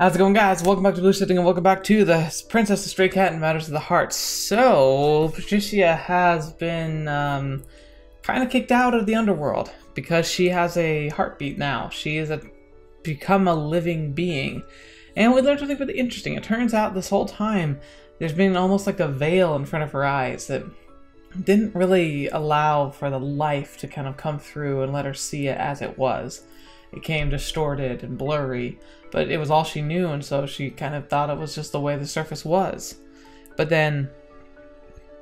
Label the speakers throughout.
Speaker 1: How's it going, guys? Welcome back to Blue Shifting and welcome back to the Princess, the Stray Cat, and Matters of the Heart. So, Patricia has been um, kind of kicked out of the underworld because she has a heartbeat now. She a become a living being. And we learned something really interesting. It turns out this whole time there's been almost like a veil in front of her eyes that didn't really allow for the life to kind of come through and let her see it as it was. It came distorted and blurry but it was all she knew, and so she kind of thought it was just the way the surface was. But then,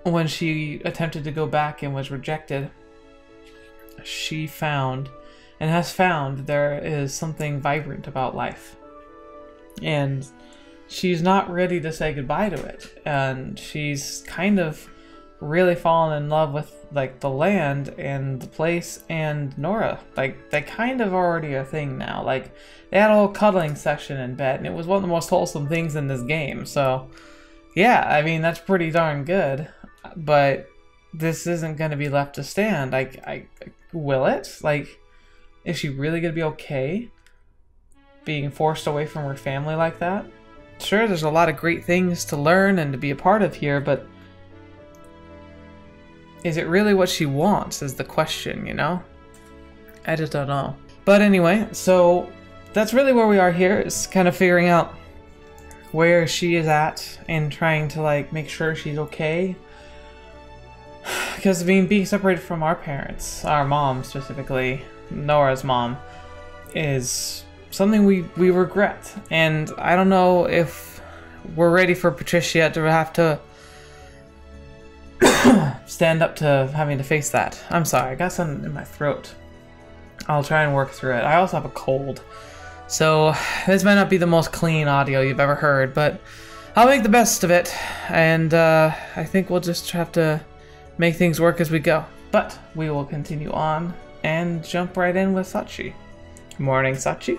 Speaker 1: when she attempted to go back and was rejected, she found and has found there is something vibrant about life. And she's not ready to say goodbye to it. And she's kind of really fallen in love with like the land and the place and Nora. Like they kind of already a thing now. Like they had a whole cuddling session in bed, and it was one of the most wholesome things in this game. So yeah, I mean that's pretty darn good. But this isn't going to be left to stand. Like, I will it? Like, is she really going to be okay being forced away from her family like that? Sure, there's a lot of great things to learn and to be a part of here, but is it really what she wants is the question, you know? I just don't know. But anyway, so that's really where we are here, is kind of figuring out where she is at and trying to like make sure she's okay. Because being separated from our parents, our mom specifically, Nora's mom, is something we, we regret. And I don't know if we're ready for Patricia to have to stand up to having to face that. I'm sorry, I got something in my throat. I'll try and work through it. I also have a cold. So this might not be the most clean audio you've ever heard, but I'll make the best of it. And uh, I think we'll just have to make things work as we go. But we will continue on and jump right in with Shachi. Morning, Shachi.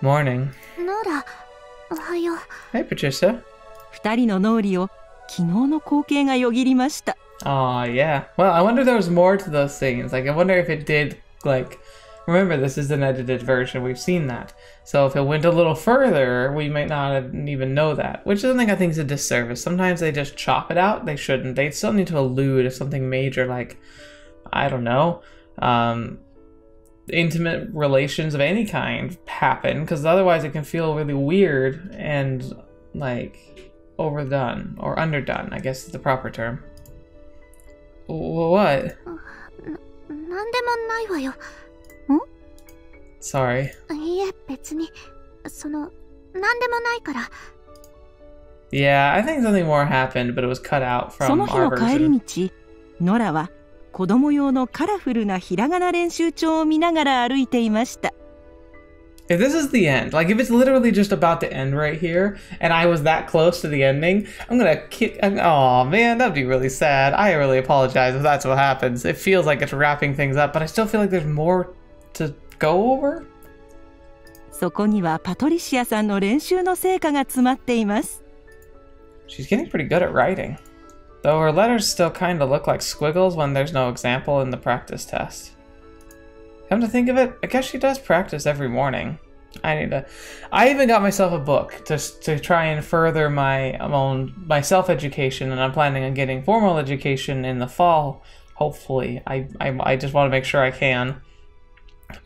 Speaker 1: Morning.
Speaker 2: Nora,
Speaker 1: Hey, Patricia.
Speaker 3: 2人の脳裏を昨日の光景がよぎりました
Speaker 1: Aw, yeah. Well, I wonder if there was more to those scenes. Like, I wonder if it did, like, remember, this is an edited version. We've seen that. So if it went a little further, we might not even know that. Which is something I think is a disservice. Sometimes they just chop it out. They shouldn't. They still need to allude if something major, like, I don't know, um, intimate relations of any kind happen. Because otherwise it can feel really weird and, like, overdone. Or underdone, I guess is the proper term. What?
Speaker 2: なんでもないわよ。
Speaker 1: ん ?Sorry。
Speaker 2: いや、別に。その、なんでもないから。
Speaker 1: Yeah, I think
Speaker 3: その日の帰り道、ノラは子供用のカラフルなひらがな練習帳を見ながら歩いていました。
Speaker 1: If this is the end, like if it's literally just about to end right here, and I was that close to the ending, I'm gonna kick. Oh man, that'd be really sad. I really apologize if that's what happens. It feels like it's wrapping things up, but I still feel like there's more to go over.
Speaker 3: そこにはパトリシアさんの練習の成果が詰まっています。
Speaker 1: She's getting pretty good at writing. Though her letters still kind of look like squiggles when there's no example in the practice test. Come to think of it, I guess she does practice every morning. I need to. I even got myself a book to to try and further my um, own my self education, and I'm planning on getting formal education in the fall. Hopefully, I I, I just want to make sure I can.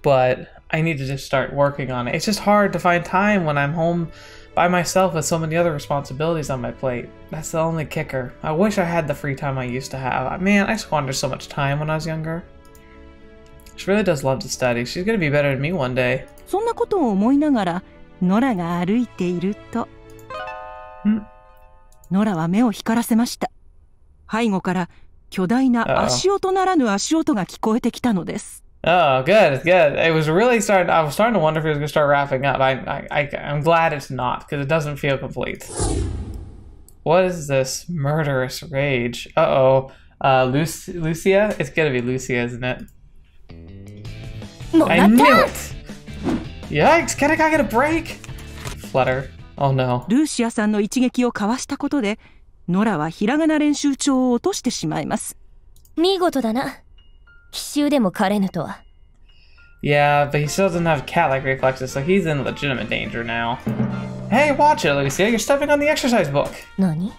Speaker 1: But I need to just start working on it. It's just hard to find time when I'm home by myself with so many other responsibilities on my plate. That's the only kicker. I wish I had the free time I used to have. Man, I squandered so much time when I was younger. She really does love to study. She's gonna be better than me one day.
Speaker 3: そんなことを思いながらノラが歩いていると
Speaker 1: ん
Speaker 3: ノラは目を光らせました背後から巨大な足音ならぬ足音が聞こえてきたのです
Speaker 1: Oh, good, good. It was really starting. I was starting to wonder if it was gonna start wrapping up. I, I, I I'm glad it's not because it doesn't feel complete. What is this murderous rage? Uh oh. Uh, Luc- Lucia. It's gonna be Lucia, isn't it?
Speaker 2: もう
Speaker 1: I
Speaker 2: なっ
Speaker 1: knew
Speaker 2: た
Speaker 1: it. Yikes! Can I get a break? Flutter. Oh no.
Speaker 3: ルーシアさんの一撃をかわしたことでノラはひらがな練習帳を落としてしまいます
Speaker 2: 見事だな。奇襲でも枯れぬとは。
Speaker 1: Yeah, but he still doesn't have cat-like reflexes, so he's in legitimate danger now. Hey, watch it, Lucia. You're stepping on the exercise book.
Speaker 4: 何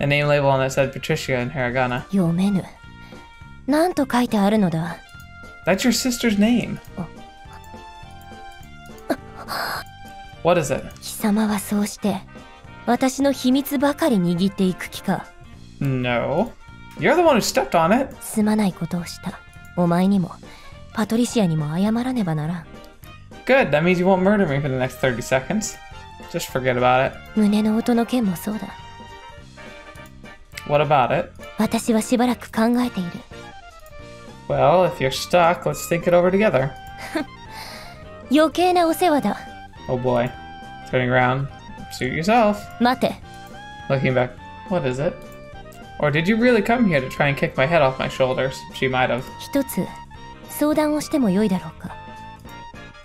Speaker 1: A name label on it said Patricia in hiragana.
Speaker 4: 読めぬ。なんと書いてあるのだ
Speaker 1: That's your sister's name. What is it?
Speaker 4: 貴様はそうして、私の秘密ばかり握っていく気か。
Speaker 1: No. You're the one who stepped on it.
Speaker 4: すまないことをした。お前にも、パトリシアにも謝らねばならん。
Speaker 1: Good, that means you won't murder me for the next 30 seconds. Just forget about it.
Speaker 4: 胸の音の件もそうだ。
Speaker 1: What about it?
Speaker 4: 私はしばらく考えている。
Speaker 1: Well, if you're stuck, let's think it over together.
Speaker 4: 余計なお世話だ。
Speaker 1: Oh boy. Turning around. Suit yourself.
Speaker 4: 待て。
Speaker 1: Looking back. What is it? Or did you really come here to try and kick my head off my shoulders? She might have.
Speaker 4: 一つ、相談をしてもよいだろうか。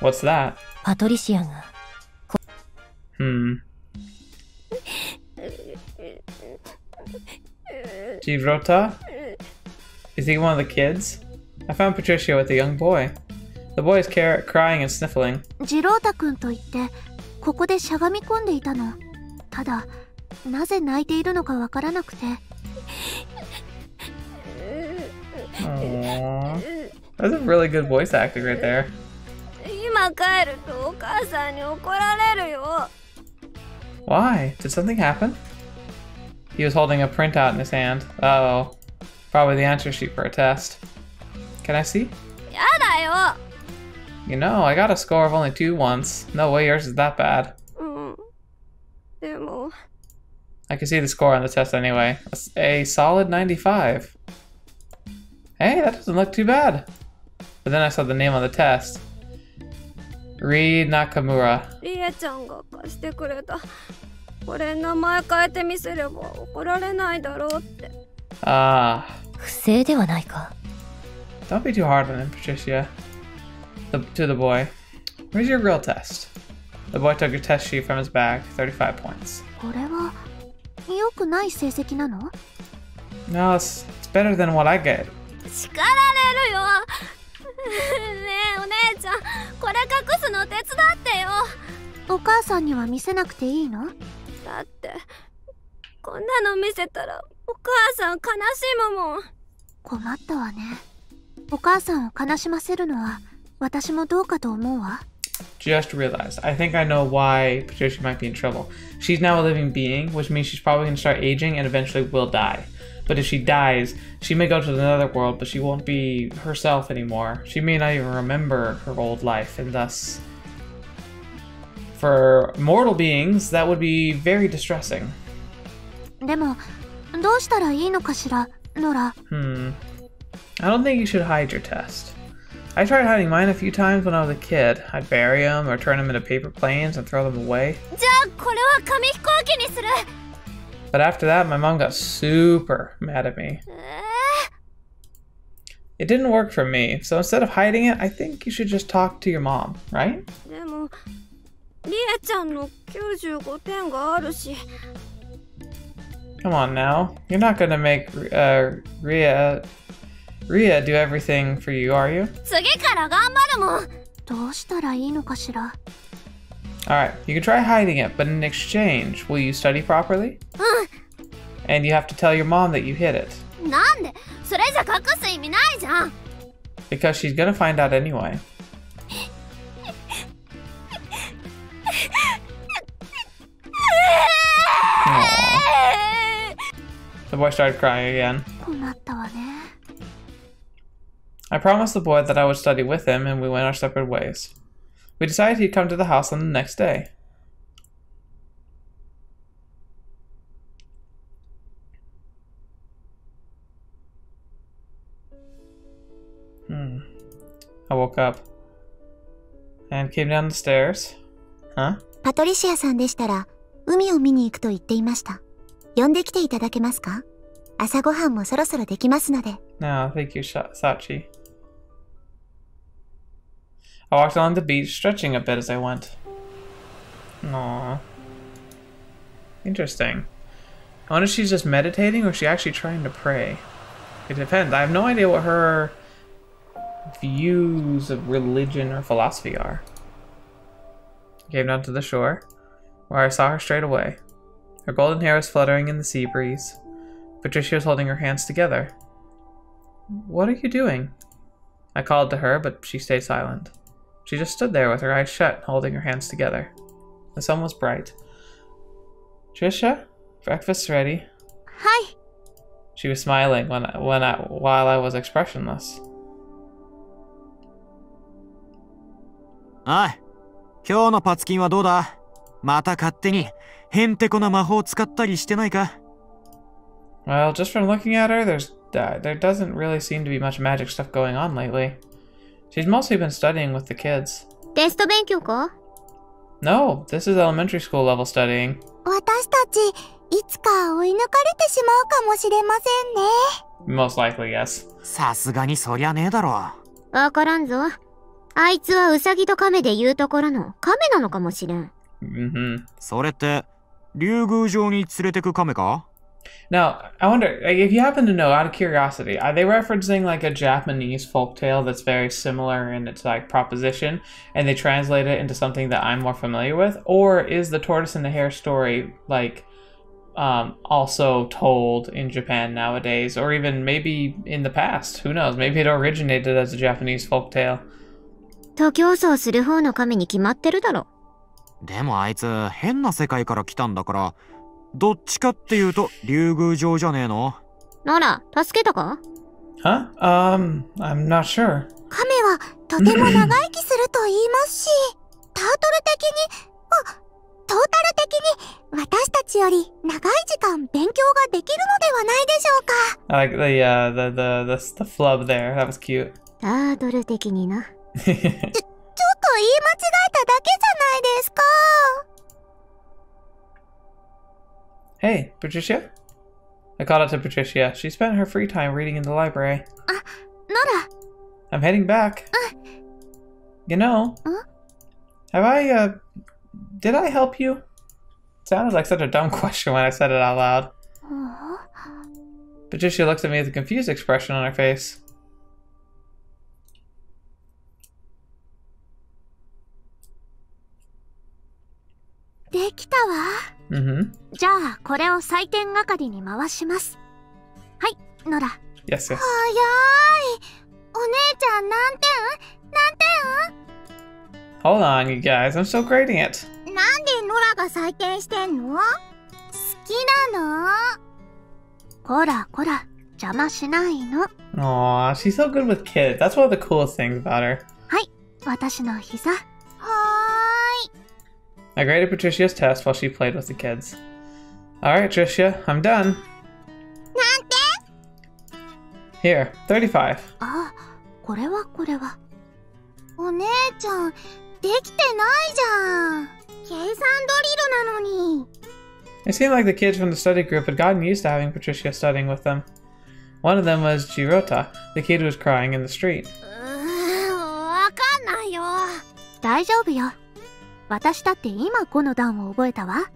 Speaker 1: What's that?
Speaker 4: パトリシアが、
Speaker 1: Hmm. Givrota? Is he one of the kids? I found Patricia with a young boy. The boy is car- crying and sniffling.
Speaker 2: ジロータくんと言ってここでしゃがみ込んでいたのただなぜ泣いているのかわからなくて
Speaker 1: Aww. That's a really good voice acting right there.
Speaker 4: 今帰るとお母さんに怒られるよ。
Speaker 1: Why? Did something happen? He was holding a printout in his hand. Uh oh. Probably the answer sheet for a test. Can I see?
Speaker 4: やだよ。
Speaker 1: You know, I got a score of only two once. No way yours is that bad.
Speaker 4: うん。でも、
Speaker 1: I can see the score on the test anyway. A, a solid 95. Hey, that doesn't look too bad. But then I saw the name on the test. Reed Nakamura.
Speaker 4: リエちゃんが貸してくれた。これ名前変えてみせれば怒られないだろうって。
Speaker 1: Ah.
Speaker 4: 不正ではないか。
Speaker 1: Don't be too hard on him, Patricia. The, to the boy. Where's your real test? The boy took a test sheet from his bag. 35 points.
Speaker 2: これは良くない成績なの
Speaker 1: No, it's, it's better than what I get.
Speaker 4: 叱られるよ。ねえお姉ちゃん、これ隠すの手伝ってよ。
Speaker 2: お母さんには見せなくていいの
Speaker 4: だって、こんなの見せたらお母さん悲しむもん。
Speaker 2: 困ったわねお母さんを悲しませるのは私もどうかと思うわ
Speaker 1: Just realized. I think I know why Patricia might be in trouble. She's now a living being, which means she's probably going to start aging and eventually will die. But if she dies, she may go to another world, but she won't be herself anymore. She may not even remember her old life, and thus, for mortal beings, that would be very distressing.
Speaker 2: でもどうしたらいいのかしらノラ
Speaker 1: Hmm. I don't think you should hide your test. I tried hiding mine a few times when I was a kid. I'd bury them or turn them into paper planes and throw them away. But after that, my mom got super mad at me. It didn't work for me, so instead of hiding it, I think you should just talk to your mom, right? Come on now. You're not gonna make uh, Ria Ria do everything for you, are you? Alright, you can try hiding it, but in exchange, will you study properly? Mm. And you have to tell your mom that you hid it. Because she's gonna find out anyway. the boy started crying again. I promised the boy that I would study with him, and we went our separate ways. We decided he'd come to the house on the next day. Hmm. I woke up and came down the stairs. Huh?
Speaker 5: パトリシアさんでしたら、海を見に行くと言っていました。呼んできていただけますか朝ごはんもそろそろできますので。
Speaker 1: No, thank you, Shachi. I walked along the beach, stretching a bit as I went. Aww. Interesting. I wonder if she's just meditating or is she actually trying to pray? It depends. I have no idea what her views of religion or philosophy are. I came down to the shore, where I saw her straight away. Her golden hair was fluttering in the sea breeze. Patricia was holding her hands together. What are you doing? I called to her, but she stayed silent. She just stood there with her eyes shut, holding her hands together. The sun was bright. Trisha, breakfast's ready.
Speaker 2: はい
Speaker 1: She was smiling when when I, while I was expressionless.
Speaker 6: おい今日のパツキンはどうだまた勝手にへんてこな魔法使ったりしてないか
Speaker 1: Well, just from looking at her, there's uh, there doesn't really seem to be much magic stuff going on lately. She's mostly been studying with the kids.
Speaker 2: テスト勉強か
Speaker 1: No, this is elementary school level studying.
Speaker 5: 私たち、いつか追い抜かれてしまうかもしれませんね。
Speaker 1: Most likely, yes.
Speaker 6: さすがにそりゃねえだろ
Speaker 2: わからんぞ。あいつはウサギとカメで言うところのカメなのかもしれん。
Speaker 1: hmm
Speaker 6: それって竜宮城に連れてく亀か
Speaker 1: Now, I wonder like, if you happen to know, out of curiosity, are they referencing like a Japanese folktale that's very similar in its like proposition, and they translate it into something that I'm more familiar with, or is the tortoise and the hare story like um, also told in Japan nowadays, or even maybe in the past? Who knows? Maybe it originated as a Japanese folktale.
Speaker 2: 徒競走する方のカメに決まってるだろ。
Speaker 6: でもあいつ変な世界から来たんだから どっちかっていうと竜宮城じゃねえの？
Speaker 2: なら、助けたか
Speaker 1: ？Huh? Um, I'm not sure.
Speaker 5: 亀はとても長生きすると言いますし、タートル的に、あ、トータル的に私たちより長い時間勉強ができるのではないでしょうか
Speaker 1: ？I like the uh, the the the the flub there. That was cute.
Speaker 2: タートル的にな。
Speaker 5: ちょっと言い間違えただけじゃないですか。
Speaker 1: Hey, Patricia? I called out to Patricia. She spent her free time reading in the library.
Speaker 5: Uh, Nora!
Speaker 1: I'm heading back. Uh, you know,
Speaker 5: uh,
Speaker 1: have I, uh, did I help you? It sounded like such a dumb question when I said it out loud. Uh-huh. Patricia looks at me with a confused expression on her face.
Speaker 2: Dekita wa?
Speaker 1: Mm-hmm.
Speaker 2: じゃあ、これを採点係に回します。はい、ノラ。
Speaker 1: Yes, yes.
Speaker 5: 早い。お姉ちゃん何点何
Speaker 1: Hold on, you guys. I'm still grading it.
Speaker 5: 点なんでノラが採点してんの好きなの
Speaker 2: こらこら、邪魔しないの。
Speaker 1: Aw, she's so good with kids. That's one of the coolest things about her.
Speaker 2: 私の膝。
Speaker 5: はーい。
Speaker 1: I graded Patricia's test while she played with the kids. Alright, Tricia, I'm done.
Speaker 5: なんて
Speaker 1: Here, 35.
Speaker 2: あ、これはこれは。
Speaker 5: お姉ちゃん、できてないじゃん。計算ドリルなのに。
Speaker 1: It seemed like the kids from the study group had gotten used to having Patricia studying with them. One of them was Jirota, the kid who was crying in the street.
Speaker 4: うーんわかんないよ
Speaker 2: 大丈夫よ。 私だって今この段を覚えたわ。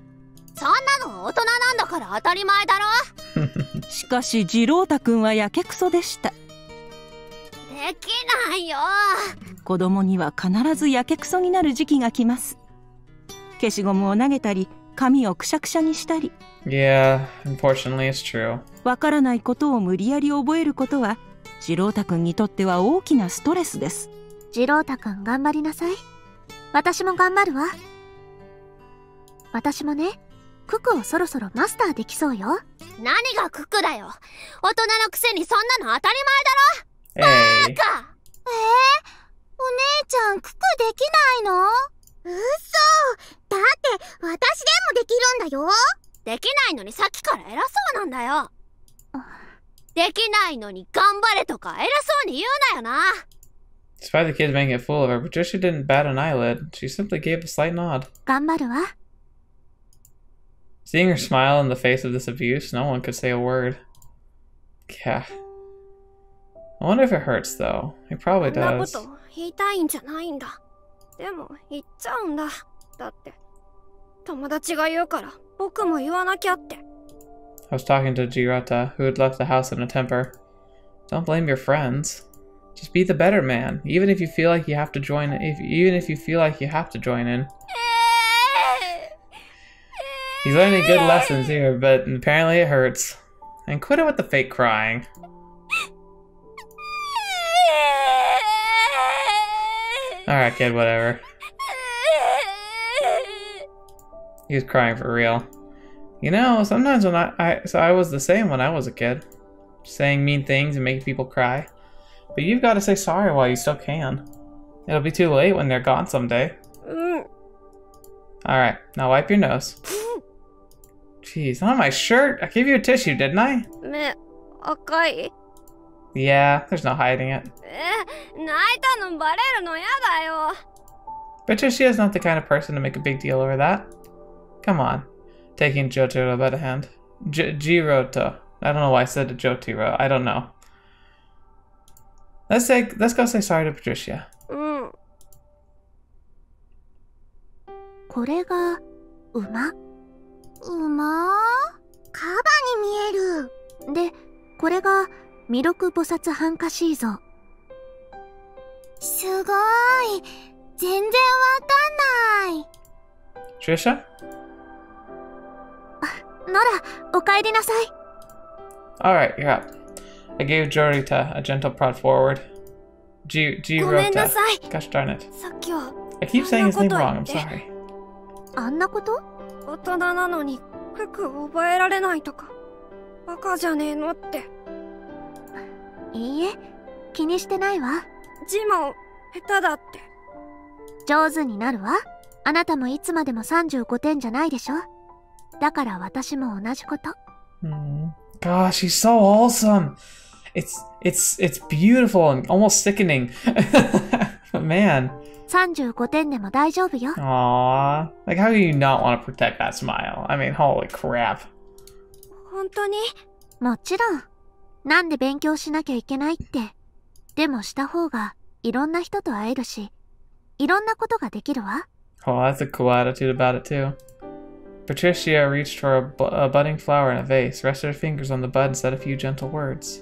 Speaker 4: そんなの大人なんだから当たり前だろ
Speaker 3: しかし次郎太くんはやけくそでした
Speaker 4: できないよ
Speaker 3: 子供には必ずやけくそになる時期が来ます消しゴムを投げたり髪をくしゃくしゃにしたり
Speaker 1: Yeah, unfortunately, it's true.
Speaker 3: わからないことを無理やり覚えることは次郎太くんにとっては大きなストレスです
Speaker 2: 次郎太くん頑張りなさい。私も頑張るわ。私もね、ククをそろそろマスターできそうよ。
Speaker 4: 何がクックだよ。大人のくせにそんなの当たり.前だろ。か
Speaker 5: えー、お姉ちゃん、ククできないの？うっそだって、私でもできるんだよ。
Speaker 4: できないのにさっきから偉そうなんだよ。できないのに頑張れとか偉そうに言うなよな
Speaker 1: Despite the kids making a fool of her, Patricia didn't bat an eyelid. She simply gave a slight nod. Seeing her smile in the face of this abuse, no one could say a word. Yeah. I wonder if it hurts, though. It probably does.
Speaker 4: でも言っちゃうんだだって友達が言うから僕も言わなきゃって
Speaker 1: I was talking to Jirota, who had left the house in a temper. Don't blame your friends. Just be the better man, even if you feel like you have to join. If even if you feel like you have to join in. He's learning good lessons here, but apparently it hurts. And quit it with the fake crying. Alright, kid, whatever. He was crying for real. You know, sometimes when I, I so I was the same when I was a kid. Saying mean things and making people cry. But you've got to say sorry while you still can. It'll be too late when they're gone someday. Alright, now wipe your nose. Jeez, not my shirt. I gave you a tissue, didn't I?
Speaker 4: Me, okay.
Speaker 1: Yeah, there's no hiding it.
Speaker 4: but she
Speaker 1: is not the kind of person to make a big deal over that. Come on. Taking Jotaro by the hand. J Jiroto. I don't know why I said JoTiro. I don't know. Let's say let's go say sorry to Patricia.
Speaker 4: うん
Speaker 2: これが馬
Speaker 5: 馬カバに見える。
Speaker 2: でこれが弥勒菩薩ハンカシー像
Speaker 5: すごい。全然わかんない。
Speaker 1: Trisha?
Speaker 2: ならお帰りなさい
Speaker 1: Alright, you're up. I gave Jorita a gentle prod forward. G,
Speaker 4: G
Speaker 1: wrote
Speaker 2: あんなこと
Speaker 4: 大人なのに覚えられないとかバカじゃねえのって。
Speaker 2: いいえ気にしてないわ。
Speaker 4: ジモ下手だって。
Speaker 2: 上手になるわ。あなたもいつまでも35点じゃないでしょ。だから私も同じこと。
Speaker 1: うんガーシー It's it's it's beautiful and almost sickening. but man,
Speaker 2: 35点でも大丈夫よ
Speaker 1: aw, like how do you not want to protect that smile? I mean, holy crap.
Speaker 4: 本当に
Speaker 2: もちろんなんで勉強しなきゃいけないってでもした方がいろんな人と会えるしいろんなことができるわ
Speaker 1: Oh, that's a cool attitude about it too. Patricia reached for a, bu- a budding flower in a vase, rested her fingers on the bud, and said a few gentle words.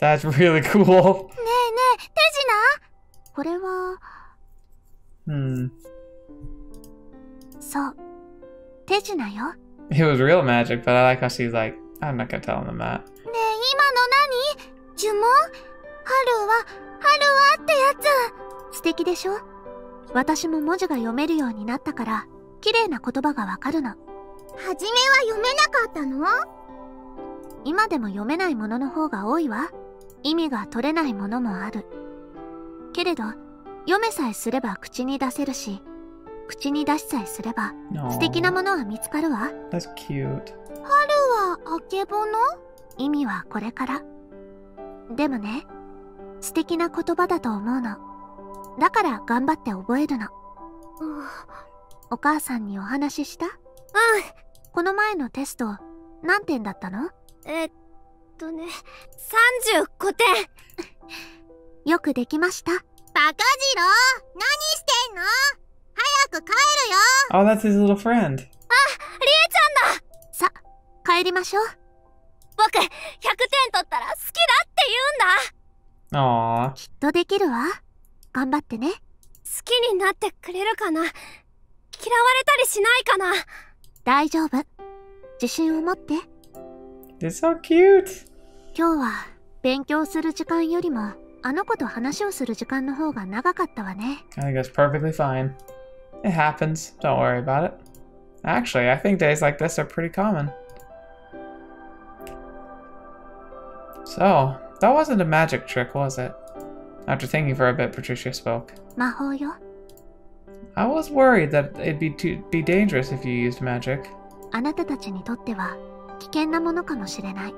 Speaker 1: That's really cool.
Speaker 5: ねえねえ、手品？
Speaker 2: これは
Speaker 1: ？Hmm.
Speaker 2: そう。手品よ。
Speaker 5: ね、今の何？呪文？ハルは、ハはってやつ。
Speaker 2: 素敵でしょ？私も文字が読めるようになったから、綺麗な言葉がわかるの。
Speaker 5: はめは読めなかったの？
Speaker 2: 今でも読めないものの方が多いわ。意味が取れないものもある。けれど読めさえすれば口に出せるし口に出しさえすれば素敵なものは見つかるわ。
Speaker 1: That's cute.
Speaker 5: 春はあけぼの？
Speaker 2: 意味はこれから。でもね素敵な言葉だと思うの。だから頑張って覚えるの。お母さんにお話しした？この前のテスト何点だったの？
Speaker 4: えっとね35点。
Speaker 2: よくできました。
Speaker 5: バカジロー何してんの？早く帰るよ。
Speaker 1: Oh, that's his little friend.
Speaker 4: りえちゃんだ。
Speaker 2: さ帰りましょう。
Speaker 4: 僕100点取ったら好きだって言うんだ。
Speaker 1: Aw.
Speaker 2: きっとできるわ。頑張ってね。
Speaker 4: 好きになってくれるかな？嫌われたりしないかな？
Speaker 2: 大丈夫。自信を持って
Speaker 1: It's so cute.
Speaker 2: 今日は勉強する時間よりもあの子と話をする時間の方が長かったわね
Speaker 1: I think that's perfectly fine. It happens. Don't worry about it. Actually, I think days like this are pretty common. So, that wasn't a magic trick, was it? After thinking for a bit, Patricia spoke.
Speaker 2: 魔法よ
Speaker 1: I was worried that it'd be too be dangerous if you used magic.
Speaker 2: あなたたちにとっては 危険なものかもしれない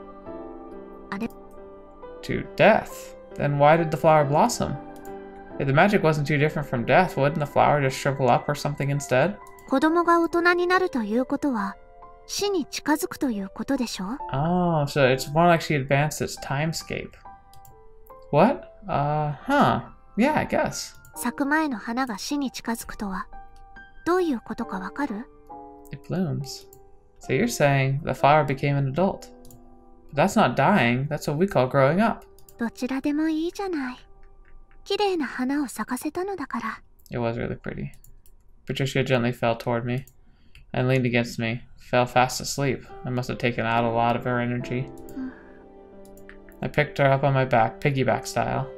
Speaker 2: あれ
Speaker 1: To death. Then why did the flower blossom? If the magic wasn't too different from death, wouldn't the flower just shrivel up or something instead?
Speaker 2: 子供が大人になるということは、死に近づくということでしょ
Speaker 1: Oh, so it's more like she advanced its timescape. What? Uh, huh. Yeah, I guess.
Speaker 2: 咲く前の花が死に近づくとは、どういうことかわかる
Speaker 1: It blooms. So you're saying the flower became an adult. But that's not dying, that's what we call growing up. It was really pretty. Patricia gently fell toward me and leaned against me, fell fast asleep. I must have taken out a lot of her energy. Mm. I picked her up on my back, piggyback style.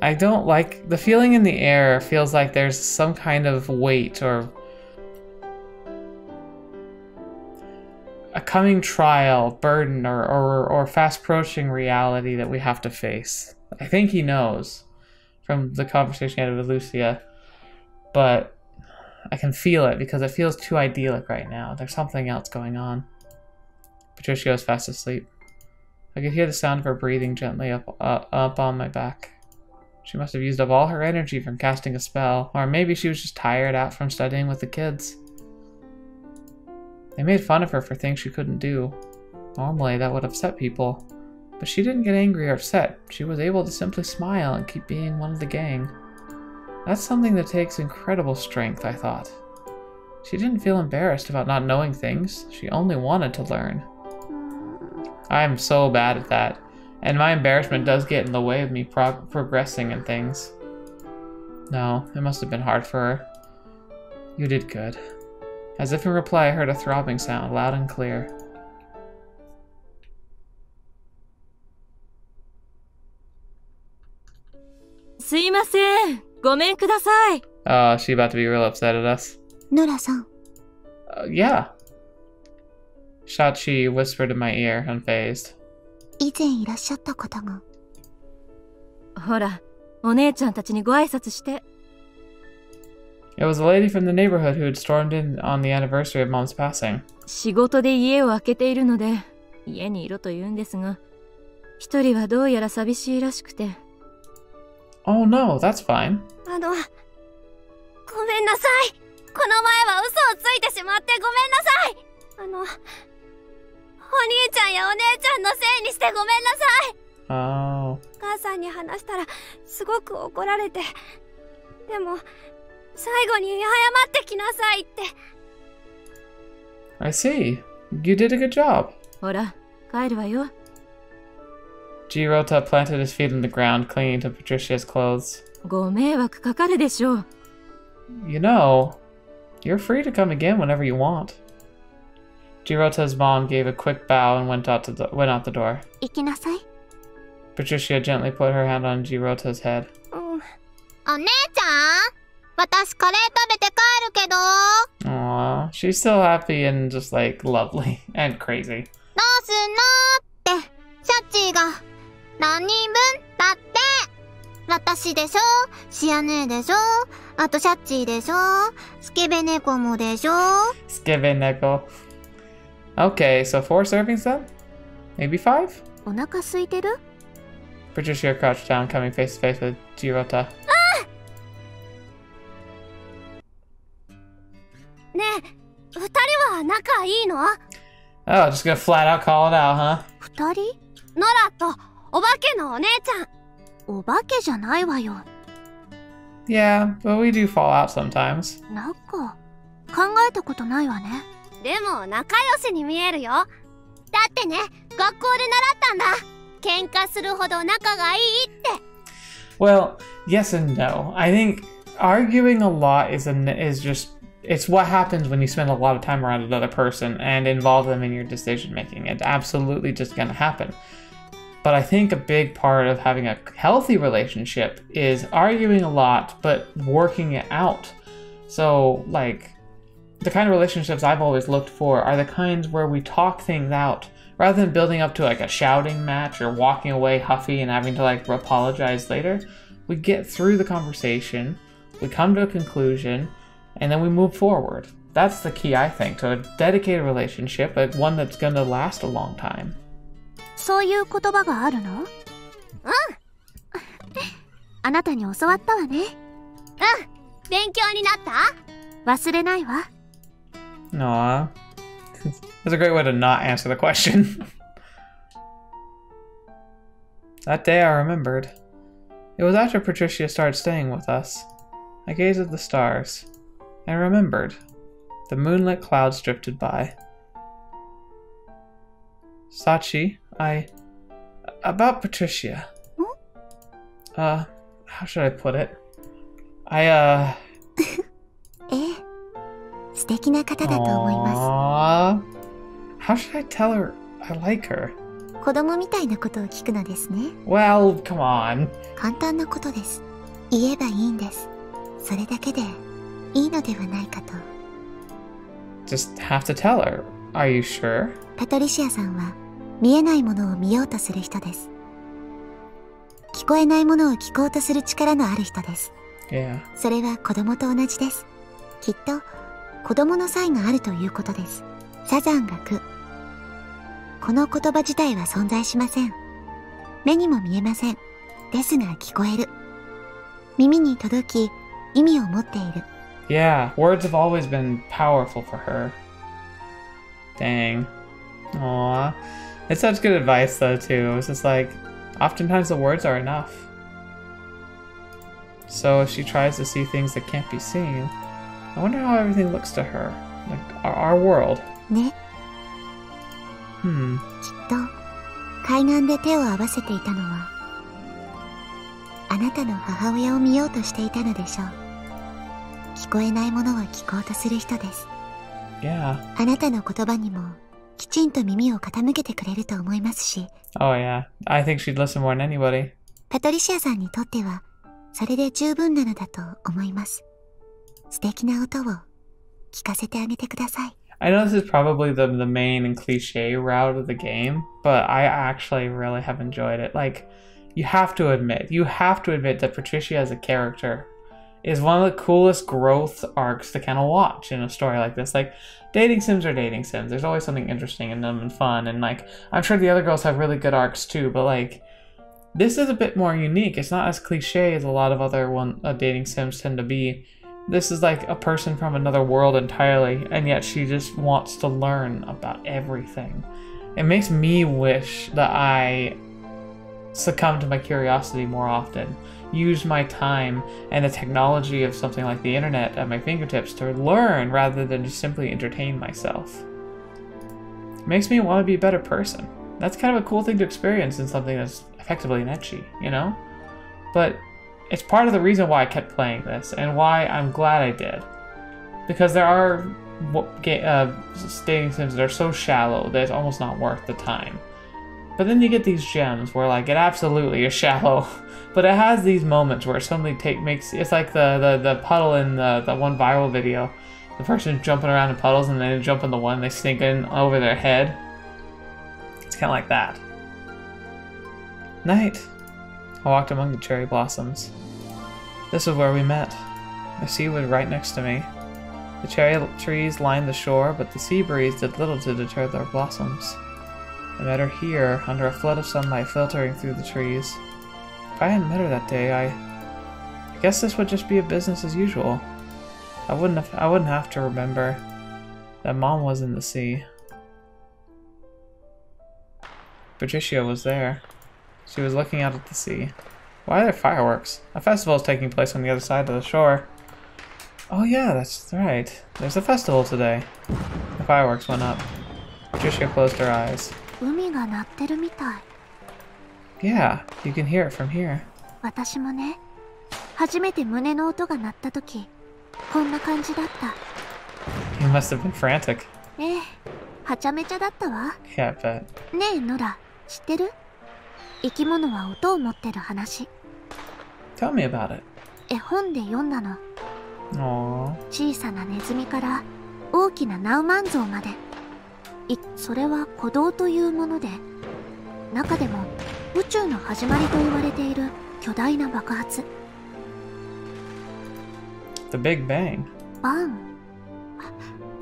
Speaker 1: I don't like the feeling in the air feels like there's some kind of weight or a coming trial, burden, or, or, or fast approaching reality that we have to face. I think he knows from the conversation he had with Lucia, but I can feel it because it feels too idyllic right now. There's something else going on. Patricia was fast asleep. I could hear the sound of her breathing gently up, uh, up on my back. She must have used up all her energy from casting a spell, or maybe she was just tired out from studying with the kids. They made fun of her for things she couldn't do. Normally, that would upset people. But she didn't get angry or upset. She was able to simply smile and keep being one of the gang. That's something that takes incredible strength, I thought. She didn't feel embarrassed about not knowing things. She only wanted to learn. I am so bad at that. And my embarrassment does get in the way of me pro progressing and things. No, it must have been hard for her. You did good. As if in reply, I heard a throbbing sound, loud and clear. Oh, she about to be real upset at us.
Speaker 5: Nora-san.
Speaker 1: Uh, yeah. Shachi whispered in my ear, unfazed.
Speaker 5: 以前いらっしゃった方が。
Speaker 7: ほら、お姉ちゃんたちにご挨拶して。
Speaker 1: It was a lady from the neighborhood who had stormed in on the anniversary of Mom's passing.
Speaker 7: 仕事で家を空けているので、家にいろと言うんですが、一人はどうやら寂しいらしくて。
Speaker 1: Oh no, that's fine.
Speaker 4: あの、ごめんなさい。この前は嘘をついてしまってごめんなさい。あの、お兄ちゃんやお姉ちゃんのせいにしてごめんなさい。
Speaker 1: あ
Speaker 4: あ母さんに話したらすごく怒られて。でも最後に謝ってきなさいって。
Speaker 1: I see. You did a good job.
Speaker 7: ほら帰るわよ
Speaker 1: Jirota planted his feet in the ground, clinging to Patricia's clothes. You know, you're free to come again whenever you want. Jirota's mom gave a quick bow and went out to the went out the door.
Speaker 2: 行きなさい。
Speaker 1: Patricia gently put her hand on Jirota's head.
Speaker 4: うん。
Speaker 5: お姉ちゃん私カレー食べて帰るけど。
Speaker 1: Aww, she's so happy and just like lovely and crazy.
Speaker 5: どうすんのって、シャッチーが。何人分だって。私でしょシアネーでしょあとシャッチーでしょスケベ猫もでしょ
Speaker 1: Skive Neko. Okay, so four servings then? Maybe five?
Speaker 2: お腹空いてる
Speaker 1: Patricia crouched down, coming face to face with Jirota.
Speaker 4: ねえ、二人は仲いいの
Speaker 1: Oh, just gonna flat out call it out, huh?
Speaker 2: 二人
Speaker 4: ノラとお化けのお姉ちゃん。
Speaker 2: お化けじゃないわよ。
Speaker 1: Yeah, but we do fall out sometimes.
Speaker 2: なんか、考えたことないわね。
Speaker 4: でも仲良しに見えるよ。だってね、学校で習ったんだ。喧嘩するほど仲がいいって。
Speaker 1: Well, yes and no. I think arguing a lot is an is just it's what happens when you spend a lot of time around another person and involve them in your decision making. It's absolutely just going to happen. But I think a big part of having a healthy relationship is arguing a lot but working it out. So, like the kind of relationships I've always looked for are the kinds where we talk things out rather than building up to like a shouting match or walking away huffy and having to like apologize later. We get through the conversation, we come to a conclusion, and then we move forward. That's the key, I think, to a dedicated relationship, but one that's gonna last a long time.
Speaker 2: そういう言葉があるのうんあなたに教わったわね
Speaker 4: 勉強になった
Speaker 2: 忘れないわ
Speaker 1: Aw. That's a great way to not answer the question. that day I remembered. It was after Patricia started staying with us. I gazed at the stars and remembered. The moonlit clouds drifted by. Shachi, I. About Patricia. Uh, how should I put it? I, uh.
Speaker 5: ええ素敵な方だと思いま
Speaker 1: Aww. How should I tell her I like her?
Speaker 5: す子供みたいなことを聞くのですね
Speaker 1: Well, come on.
Speaker 5: 簡単なことです言えばいいんですそれだけでいいのではないかと
Speaker 1: Just have to tell her. Are you sure?
Speaker 5: パトリシアさんは見えないものを見ようとする人です聞こえないものを聞こうとする力のある人です.それは子供と同じですきっと子供の才があるということですサザンが句この言葉自体は存在しません目にも見えませんですが聞こえる耳に届き意味を持っている
Speaker 1: Yeah, words have always been powerful for her. Dang. Aw. It's such good advice, though, too. It's just like, oftentimes the words are enough. So if she tries to see things that can't be seen, I wonder how everything looks to her. Like, our, our world.
Speaker 5: ね
Speaker 1: Hmm.
Speaker 5: きっと海岸で手を合わせていたのはあなたの母親を見ようとしていたのでしょう聞こえないものを聞こうとする人です
Speaker 1: Yeah.
Speaker 5: あなたの言葉にもきちんと耳を傾けてくれると思いますし
Speaker 1: Oh, yeah. I think she'd listen more than anybody.
Speaker 5: パトリシアさんにとってはそれで十分なのだと思います 素敵な音を聞かせてあげてください
Speaker 1: I know this is probably the the main and cliche route of the game, but I actually really have enjoyed it. Like, you have to admit, you have to admit that Patricia as a character is one of the coolest growth arcs to kind of watch in a story like this. Like, dating sims are dating sims. There's always something interesting in them and fun, and like, I'm sure the other girls have really good arcs too. But like, this is a bit more unique. It's not as cliche as a lot of other one uh, dating sims tend to be this is like a person from another world entirely, and yet she just wants to learn about everything. It makes me wish that I succumb to my curiosity more often, use my time and the technology of something like the internet at my fingertips to learn rather than just simply entertain myself. It makes me want to be a better person. That's kind of a cool thing to experience in something that's effectively an ecchi, you know? But it's part of the reason why I kept playing this and why I'm glad I did. Because there are uh, dating sims that are so shallow that it's almost not worth the time. But then you get these gems where like it absolutely is shallow, but it has these moments where it suddenly take makes it's like the the, the puddle in the, the one viral video. The person jumping around in puddles and then jump in the one they sink in over their head. It's kind of like that. Night. I walked among the cherry blossoms. This was where we met. The sea was right next to me. The cherry trees lined the shore, but the sea breeze did little to deter their blossoms. I met her here, under a flood of sunlight filtering through the trees. If I hadn't met her that day, I... I guess this would just be a business as usual. I wouldn't have, I wouldn't have to remember that Mom was in the sea. Patricia was there. She was looking out at the sea. Why are there fireworks? A festival is taking place on the other side of the shore. Oh yeah, that's right. There's a festival today. The fireworks went up. Patricia closed her eyes.
Speaker 2: 海が鳴ってるみたい
Speaker 1: Yeah, you can hear it from here.
Speaker 2: 私もね初めて胸の音が鳴った時こんな感じだった
Speaker 1: You must have been frantic.
Speaker 2: ええはちゃめちゃだったわ
Speaker 1: Yeah, I bet.
Speaker 2: ねえノラ知ってる 生き物は音を持ってる話
Speaker 1: Tell me about it.
Speaker 2: 絵本で読んだの.小さなネズミから大きなナウマンゾウまでいそれは鼓動というもので中でも宇宙の始まりと言われている巨大な爆発
Speaker 1: The Big Bang.
Speaker 2: バン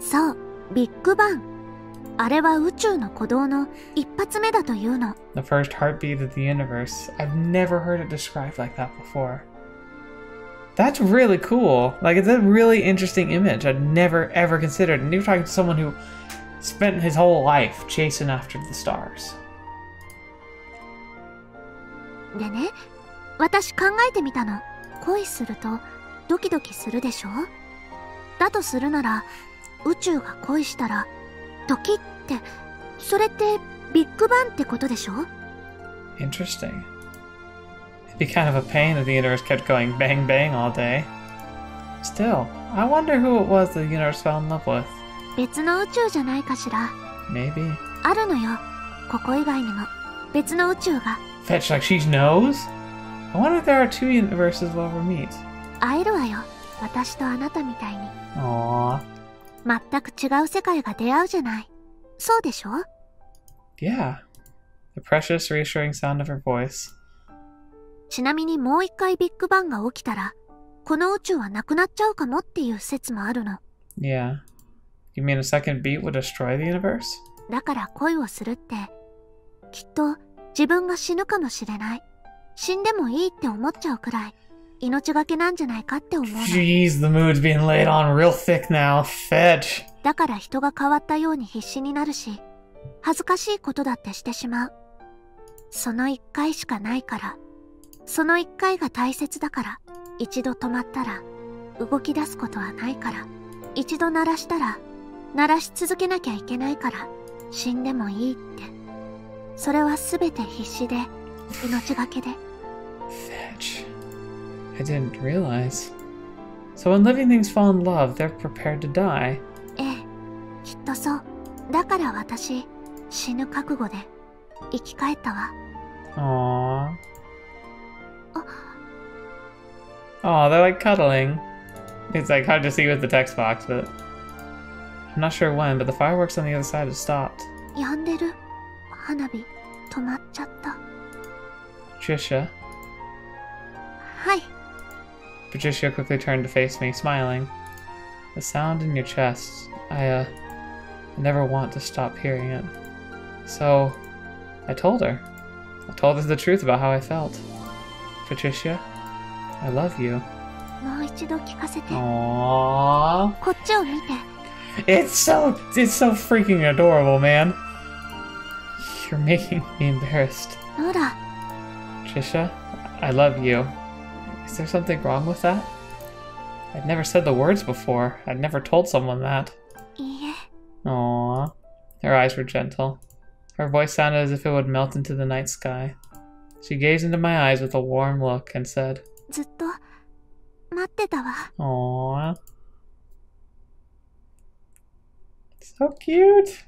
Speaker 2: そう、ビッグバン。あれは宇宙の鼓動の一発目だというの。
Speaker 1: The first heartbeat of the universe. I've never heard it described like that before. That's really cool. Like, it's a really interesting image I'd never ever considered. And you're talking to someone who spent his whole life chasing after the stars.
Speaker 2: でね、私考えてみたの。恋するとドキドキするでしょだとするなら、宇宙が恋したら、ドキって、それってビッグバンってことでしょ
Speaker 1: Interesting. It'd be kind of a pain if the universe kept going bang bang all day. Still, I wonder who it was the universe fell in love with.
Speaker 2: 別の宇宙じゃないかしら。
Speaker 1: Maybe.
Speaker 2: あるのよ。ここ以外にも別の宇宙が
Speaker 1: Fetch, like she knows? I wonder if there are two universes we'll ever meet.
Speaker 2: 会えるわよ。私とあなたみたいに。
Speaker 1: Aww.
Speaker 2: 全く違う世界が出会うじゃない。そうでしょ
Speaker 1: ？Yeah. The precious, reassuring sound of her voice.
Speaker 2: ちなみにもう一回ビッグバンが起きたら、この宇宙はなくなっちゃうかもっていう説もあるの。
Speaker 1: Yeah. You mean a second beat would destroy the universe?
Speaker 2: だから恋をするって、きっと自分が死ぬかもしれない。死んでもいいって思っちゃうくらい、命がけなんじゃないかって思うの。
Speaker 1: Jeez, the mood's being laid on real thick now. Fetch.
Speaker 2: だから人が変わったように必死になるし、恥ずかしいことだってしてしまう。その一回しかないから、その一回が大切だから、一度止まったら、動き出すことはないから、一度鳴らしたら、鳴らし続けなきゃいけないから、死んでもいいって。それはすべて必死で、命がけで。
Speaker 1: Fetch. I didn't realize. So when living things fall in love, they're prepared to die.
Speaker 2: ええ、きっとそう。だから私、死ぬ覚悟で、生き返ったわ。
Speaker 1: Aww. Oh, they're like cuddling. It's like hard to see with the text box, but I'm not sure when, but the fireworks on the other side have stopped.
Speaker 2: やんでる花火止まっちゃった
Speaker 1: Patricia.
Speaker 2: はい
Speaker 1: Patricia quickly turned to face me, smiling. The sound in your chest, I, uh, I never want to stop hearing it. So, I told her. I told her the truth about how I felt. Patricia, I love you. Aww. It's so it's so freaking adorable, man. You're making me embarrassed. Trisha, I love you. Is there something wrong with that? I'd never said the words before. I'd never told someone that.
Speaker 2: Yeah.
Speaker 1: Aww. Her eyes were gentle. Her voice sounded as if it would melt into the night sky. She gazed into my eyes with a warm look and said, Aww. So cute!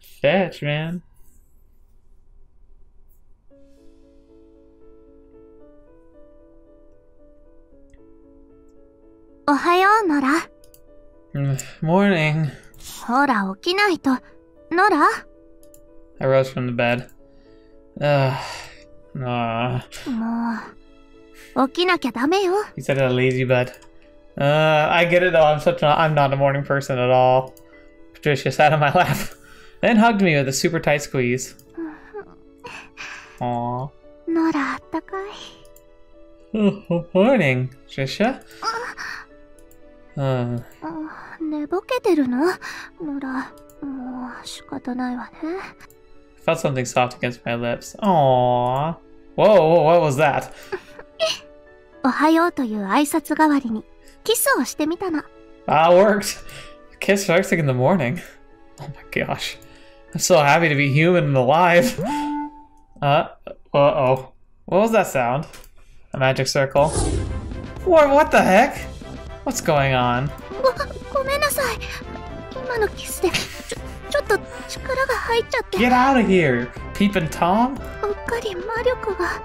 Speaker 1: Fetch, man.
Speaker 2: Ohayo,
Speaker 1: Nora. Morning.
Speaker 2: Hora. Nora?
Speaker 1: I rose from the bed. Ugh.
Speaker 2: Nah.
Speaker 1: He said in a lazy bed. Uh, I get it though. I'm such a, I'm not a morning person at all. Patricia sat on my lap, then hugged me with a super tight squeeze. Aww. Morning, Patricia. Uh,
Speaker 2: あ寝ぼけてるのノラもう仕方ないわね
Speaker 1: felt something soft against my lips. Aww. Whoa, whoa, what was that?
Speaker 2: おはようという挨拶代わりにキスをしてみたの
Speaker 1: Ah, worked. Kiss first thing in the morning. Oh my gosh. I'm so happy to be human and alive. Uh, uh-oh. What was that sound? A magic circle? What, what the heck? What's going on?
Speaker 2: ごごめんなさい今のキスでちょちょっと力が入っちゃって
Speaker 1: Get out of here, Peepin' Tom?
Speaker 2: うっかり魔力が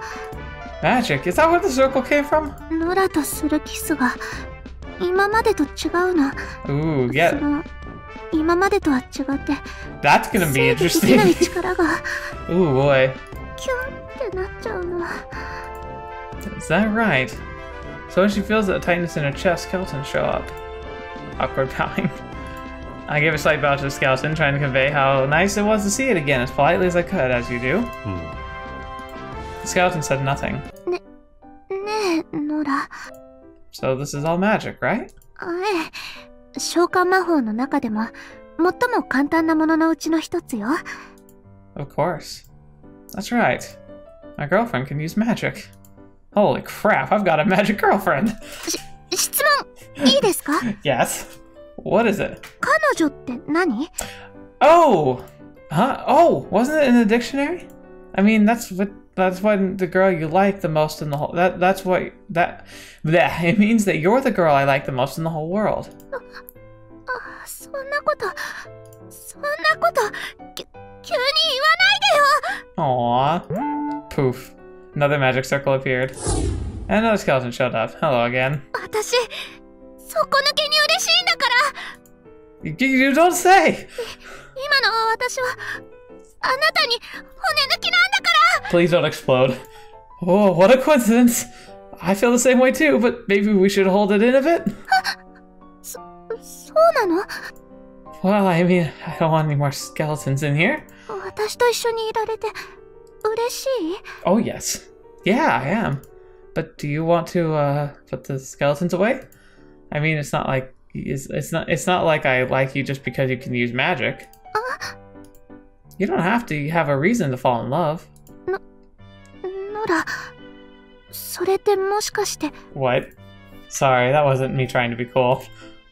Speaker 1: Magic, is that where the circle came from?
Speaker 2: ノラとするキスが今までと違うの
Speaker 1: Ooh,
Speaker 2: そ
Speaker 1: yeah,
Speaker 2: の今までとは違って
Speaker 1: that's gonna be
Speaker 2: 制御できない
Speaker 1: interesting.
Speaker 2: 力が
Speaker 1: Ooh, boy.
Speaker 2: キュンってなっちゃうの
Speaker 1: Is that right? So when she feels that tightness in her chest, skeletons show up. Awkward bowing. I gave a slight bow to the skeleton, trying to convey how nice it was to see it again as politely as I could, as you do. The skeleton said nothing.
Speaker 2: ねえ、ノラ。
Speaker 1: So this is all magic, right?
Speaker 2: ええ、召喚魔法の中でも、最も簡単なもののうちの一つよ。
Speaker 1: Of course. That's right. My girlfriend can use magic. Holy crap, I've got a magic girlfriend! yes. What is it? Oh! Huh? Oh! Wasn't it in the dictionary? I mean, that's what that's what the girl you like the most in the whole that that's what that that it means that you're the girl I like the most in the whole world. Aww. Poof. Another magic circle appeared. And another skeleton showed up. Hello again. You, you don't say! Please don't explode. Oh, what a coincidence! I feel the same way too, but maybe we should hold it in a bit? Well, I mean, I don't want any more skeletons in here.
Speaker 2: Oh, 私と一緒にいられて、嬉しい
Speaker 1: Oh, yes. Yeah, I am. But do you want to uh, put the skeletons away? I mean, it's not like it's, it's not it's not like I like you just because you can use magic. You don't have to have a reason to fall in love.
Speaker 2: ノラ、それってもしかして、
Speaker 1: What? Sorry, that wasn't me trying to be cool.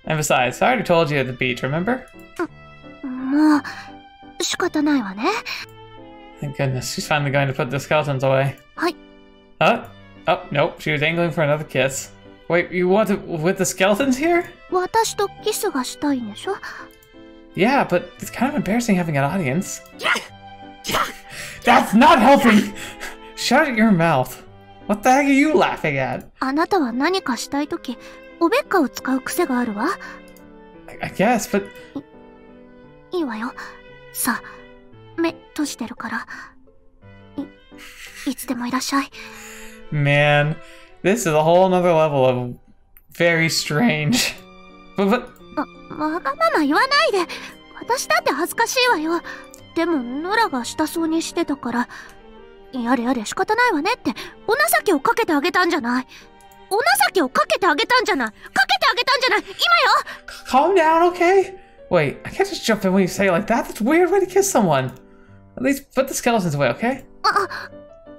Speaker 1: And besides, I already told you at the beach, remember?
Speaker 2: もう、仕方ないわね。
Speaker 1: Thank goodness, she's finally going to put the skeletons away.
Speaker 2: Hi.
Speaker 1: Huh? Oh, nope, she was angling for another kiss. Wait, you want to with the skeletons here?
Speaker 2: 私とキスがしたいんでしょ
Speaker 1: Yeah, but it's kind of embarrassing having an audience. That's not helping! Shut your mouth. What the heck are you laughing at?
Speaker 2: あなたは何かしたいとき、おべっかを使う癖があるわ。
Speaker 1: I, I guess, but
Speaker 2: いいわよ。さあ、 目閉じてるから。い、いつでもいらっしゃい。
Speaker 1: man, this is a whole nother level of very strange. But, but
Speaker 2: わ、わがまま言わないで。私だって恥ずかしいわよ。でも、ノラがしたそうにしてたから、やれやれ仕方ないわねって、お情けをかけてあげたんじゃない。お情けをかけてあげたんじゃない。かけてあげたんじゃない。今よ
Speaker 1: calm down, okay? Wait, I can't just jump in when you say it like that. That's weird way to kiss someone. At least put the skeletons away, okay?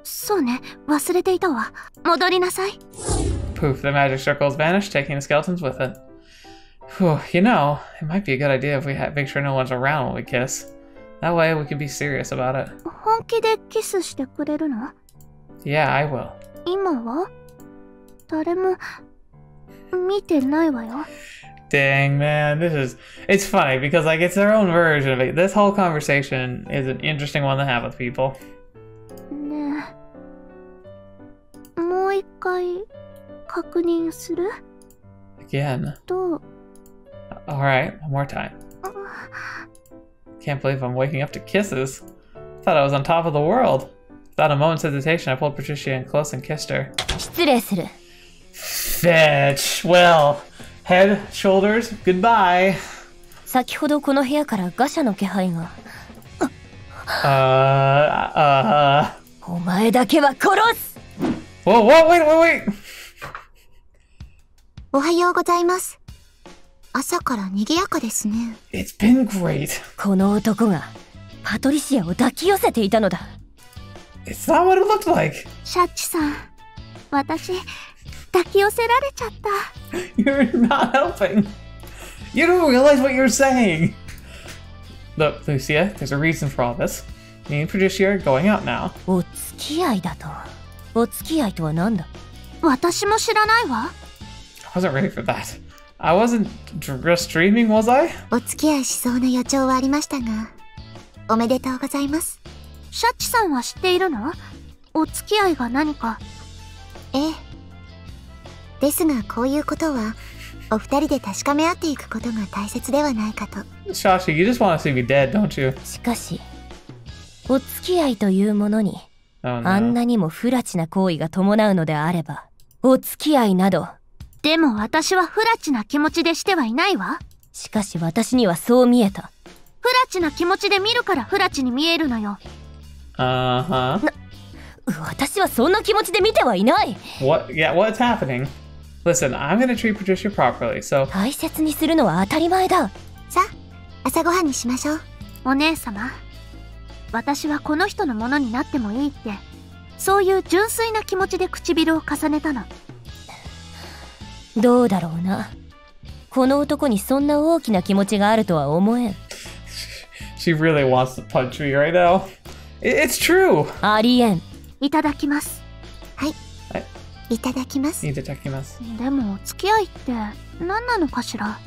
Speaker 2: そうね、忘れていたわ。戻りなさい。
Speaker 1: Poof, the magic circles vanished, taking the skeletons with it. Whew, you know, it might be a good idea if we ha- make sure no one's around when we kiss. That way we can be serious about it.
Speaker 2: 本気でキスしてくれるの
Speaker 1: Yeah, I will.
Speaker 2: 今は誰も見てないわよ。
Speaker 1: Dang, man, this is... It's funny, because, like, it's their own version of it. This whole conversation is an interesting one to have with people. Again. Alright, one more time. Can't believe I'm waking up to kisses. Thought I was on top of the world. Without a moment's hesitation, I pulled Patricia in close and kissed her. Fetch. Well, head, shoulders, goodbye.
Speaker 7: 先ほどこの部屋からガシャの気配が
Speaker 1: Uh, uh.
Speaker 7: お前だけは殺す
Speaker 1: Whoa, whoa, wait, wait, wait.
Speaker 5: おはようございます。朝から賑やかですね。
Speaker 1: It's been great.
Speaker 7: この男がパトリシアを抱き寄せていたのだ
Speaker 1: It's not what it looked like.
Speaker 2: シャッチさん。私、抱き寄せられちゃった。
Speaker 1: You're not helping. You don't realize what you're saying. Look, Lucia, there's a reason for all this. Me and Patricia are going out now.
Speaker 7: お付き合いだとお付き合いとは何だ
Speaker 2: 私も知らないわ。
Speaker 1: I wasn't ready for that. I wasn't just dreaming, was I?
Speaker 5: お付き合いしそうな予兆はありましたが、おめでとうございます。
Speaker 2: シャッチさんは知っているのお付き合いが何か。
Speaker 5: ええ。 ですが、こういうことは、お二人で確かめ合っていくことが大切ではないかと。
Speaker 1: Shashi, you just want to see me dead, don't you?
Speaker 7: しかしお付き合いというものに
Speaker 1: Oh
Speaker 7: あん
Speaker 1: no.
Speaker 7: なにも不埒な行為が伴うのであればお付き合いなど
Speaker 2: でも私はフラチな気持ちでしてはいないわ。
Speaker 8: しかし私にはそう見えた。
Speaker 2: フラチな気持ちで見るからフラチに見えるのよ。
Speaker 1: Uh huh.
Speaker 8: 私はそんな気持ちで見てはいない。
Speaker 1: What? Yeah, what's happening? Listen, I'm gonna treat Patricia properly, so
Speaker 8: 大切にするのは当たり前だ。
Speaker 5: さあ、朝ごはんにしましょう。
Speaker 2: お姉様。私はこの人のものになってもいいって、そういう純粋な気持ちで唇を重ねたの。
Speaker 8: どうだろうな。この男にそんな大きな気持ちがあるとは思えん。
Speaker 1: she really wants to punch me right now. It's true.
Speaker 8: ありえん。
Speaker 2: いただきます。
Speaker 5: いただきます。
Speaker 1: Need to check him
Speaker 2: でも、お付き合いって何なのかしら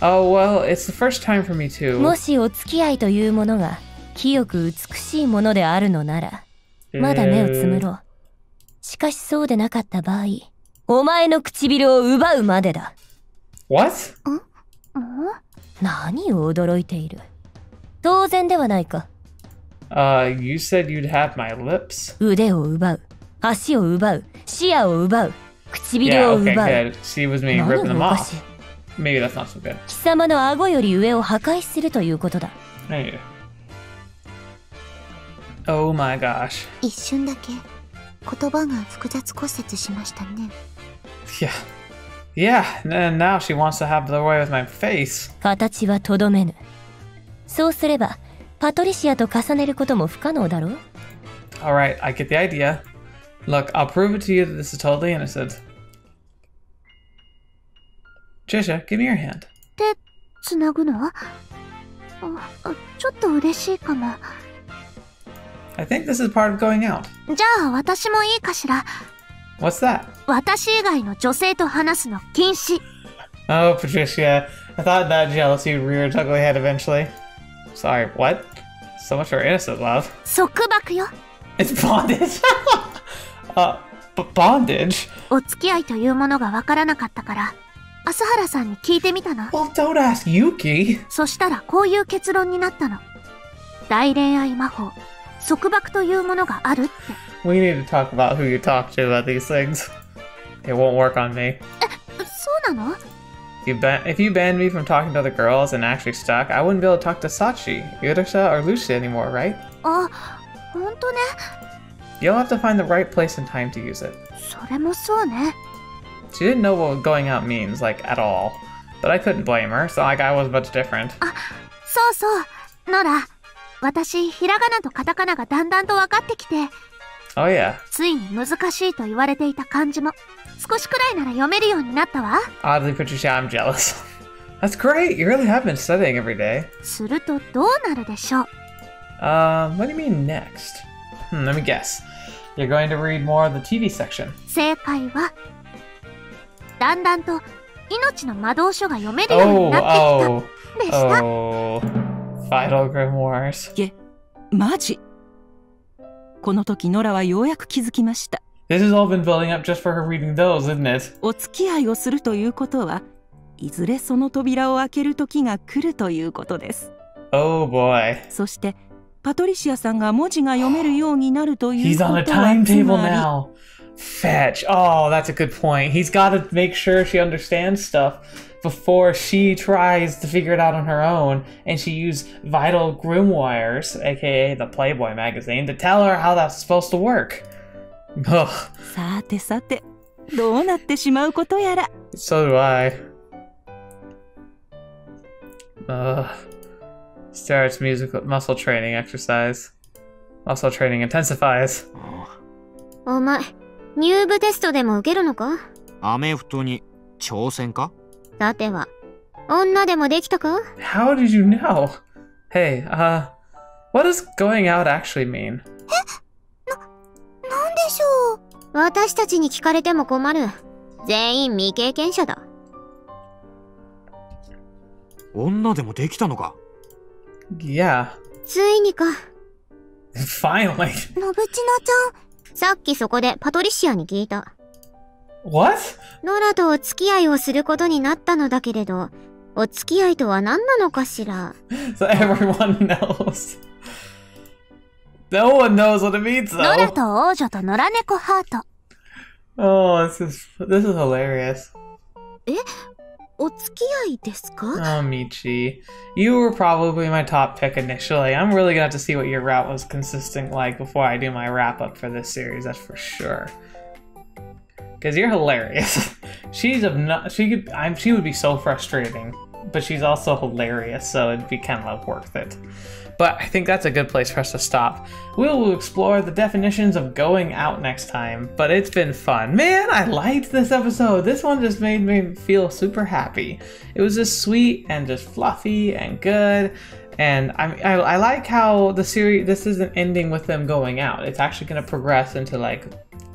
Speaker 1: ？Oh well, it's the first time for me too.
Speaker 8: もしお付き合いというものが清く美しいものであるのなら、まだ目をつむろう。しかしそうでなかった場合、お前の唇を奪うまでだ。
Speaker 1: What?
Speaker 2: ん？
Speaker 8: 何を驚いている？当然ではないか。
Speaker 1: Uh, you said you'd have my lips?
Speaker 8: 腕を奪う。足を奪う。視野を奪う。唇
Speaker 1: Yeah,
Speaker 8: を
Speaker 1: okay,
Speaker 8: 奪う。
Speaker 1: good. She was
Speaker 8: 何
Speaker 1: ripping them
Speaker 8: がおかし
Speaker 1: off.
Speaker 8: い
Speaker 1: Maybe that's not so good.
Speaker 8: 貴様の顎より上を破壊するということだ。
Speaker 1: Hey. Oh my gosh.
Speaker 5: 一瞬だけ、言葉が複雑骨折しましたね。
Speaker 1: Yeah. Yeah, and now she wants to have the way with my face.
Speaker 8: 形はとどめぬ。そうすれば、パトリシアと重ねることも不可能だろう
Speaker 1: Alright, I get the idea. Look, I'll prove it to you that this is totally innocent. Trisha, give me your hand.
Speaker 2: 手、つなぐのああちょっと嬉しいかも。
Speaker 1: I think this is part of going out.
Speaker 2: じゃあ私もいいかしら。
Speaker 1: What's that?
Speaker 2: 私以外の女性と話すの禁止。
Speaker 1: Oh, Patricia, I thought that jealousy would rear its ugly head eventually. Sorry, what? So much for innocent love.
Speaker 2: 束縛よ。
Speaker 1: It's bondage? uh, b- bondage?
Speaker 2: お付き合いというものがわからなかったから、朝原さんに聞いてみたの。
Speaker 1: Well, don't ask Yuki.
Speaker 2: そしたらこういう結論になったの。大恋愛魔法、束縛というものがあるって。
Speaker 1: We need to talk about who you talk to about these things. It won't work on me.
Speaker 2: そうなの
Speaker 1: If you, ban- if you banned me from talking to other girls and actually stuck, I wouldn't be able to talk to Sachi, Yurusha, or Lucia anymore, right?
Speaker 2: あ、ほんとね。
Speaker 1: You'll have to find the right place and time to use it.
Speaker 2: それもそうね。
Speaker 1: She didn't know what going out means, like, at all. But I couldn't blame her, so like I was much different.
Speaker 2: そうそう。ノラ、私、ひらがなとカタカナがだんだんと分かってきて、
Speaker 1: Oh yeah.
Speaker 2: ついに難しいと言われていた漢字も、少しくらいなら読めるようになったわ。
Speaker 1: Oddly, Patricia, I'm jealous. That's great. You really have been studying every day.
Speaker 2: するとどうなるでしょう
Speaker 1: Um, what do you mean next? Hmm, let me guess. You're going to read more of the TV section.
Speaker 2: 正解はだんだんと命の魔導書が読めるようになってきたでした。
Speaker 1: Oh,
Speaker 3: oh, oh, oh. Vital Grimoires.
Speaker 1: This has all been building up just for her reading those, isn't it? Oh boy.
Speaker 3: そしてパトリシアさんが文字が読めるようになるということはつまり。
Speaker 1: He's on a timetable now. Fetch. Oh, that's a good point. He's got to make sure she understands stuff before she tries to figure it out on her own, and she used Vital Grimoires, aka the Playboy magazine, to tell her how that's supposed to work. Ugh. So do I. Ugh. Starts musical muscle training exercise. Muscle training intensifies.
Speaker 4: お前、入部テストでも受けるのか
Speaker 6: アメフトに挑戦か
Speaker 4: さては、女でもできたか
Speaker 1: How did you know? Hey, uh, what does going out actually mean?
Speaker 5: なんでしょう
Speaker 4: 私たちに聞かれても困る。全員未経験者だ。
Speaker 6: 女でもできたのか
Speaker 1: Yeah,
Speaker 4: ついにか。
Speaker 1: finally.
Speaker 5: のぶちなち
Speaker 4: さっきそこでパトリシアに聞いた。
Speaker 1: What?
Speaker 4: ノラとお付き合いをすることになったのだけれど、お付き合いとは何なのかしら
Speaker 1: So everyone knows. No one knows what it means
Speaker 2: ノラ
Speaker 1: though.
Speaker 2: と王女と野良猫ハート。
Speaker 1: Oh, this is this is hilarious.
Speaker 2: お付き合いですか
Speaker 1: Oh, Michi. You were probably my top pick initially. I'm really gonna have to see what your route was consistent like before I do my wrap up for this series, that's for sure. Because you're hilarious. she's a she could I'm she would be so frustrating, but she's also hilarious, so it'd be kind of worth it. But I think that's a good place for us to stop. We will explore the definitions of going out next time, but it's been fun. Man, I liked this episode. This one just made me feel super happy. It was just sweet and just fluffy and good. And I, I, I like how the series, this isn't ending with them going out. It's actually going to progress into like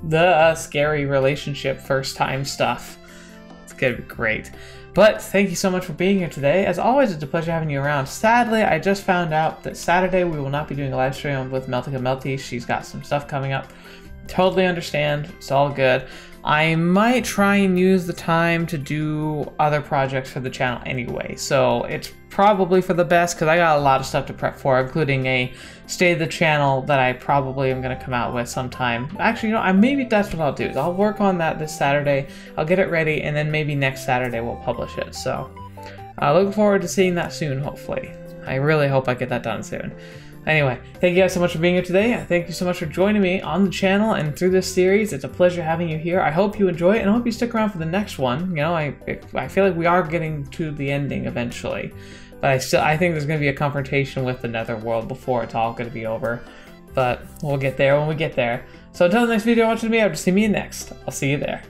Speaker 1: the scary relationship first time stuff. To be great. But thank you so much for being here today. As always, it's a pleasure having you around. Sadly, I just found out that Saturday we will not be doing a live stream with Meltica Melty. She's got some stuff coming up. Totally understand. It's all good. I might try and use the time to do other projects for the channel anyway, so it's probably for the best because I got a lot of stuff to prep for, including a state of the channel that I probably am going to come out with sometime. Actually, you know, I, maybe that's what I'll do. I'll work on that this Saturday, I'll get it ready, and then maybe next Saturday we'll publish it. So I uh, look forward to seeing that soon, hopefully. I really hope I get that done soon. Anyway, thank you guys so much for being here today. Thank you so much for joining me on the channel and through this series. It's a pleasure having you here. I hope you enjoy it and I hope you stick around for the next one. You know, I I feel like we are getting to the ending eventually. But I still I think there's going to be a confrontation with the Netherworld before it's all going to be over. But we'll get there when we get there. So until the next video, watching me, I'll just see me next. I'll see you there.